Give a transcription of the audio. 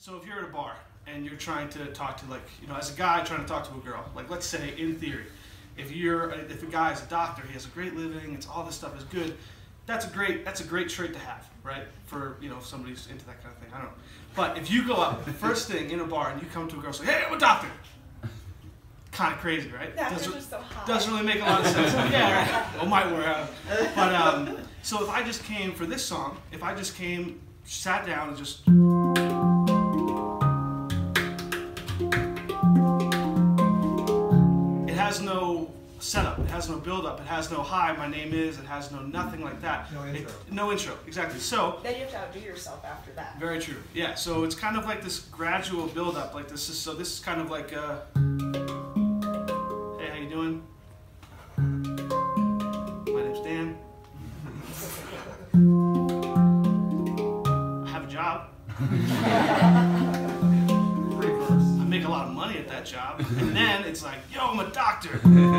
So if you're at a bar and you're trying to talk to like you know as a guy trying to talk to a girl, like let's say in theory, if you're if a guy is a doctor, he has a great living, it's all this stuff is good. That's a great that's a great trait to have, right? For you know if somebody's into that kind of thing. I don't know. But if you go up first thing in a bar and you come to a girl say, "Hey, I'm a doctor," kind of crazy, right? Yeah, doesn't, just so hot. doesn't really make a lot of sense. yeah, right. Might wear out. But um, so if I just came for this song, if I just came, sat down and just has no setup, it has no build up, it has no hi, my name is, it has no nothing like that. No It- intro. no intro, exactly. So Then you have to outdo yourself after that. very true. Yeah. So it's kind of like this gradual build up. Like this is so this is kind of like uh Hey, how you doing? My name's Dan. I have a job. that job. And then it's like, yo, I'm a doctor.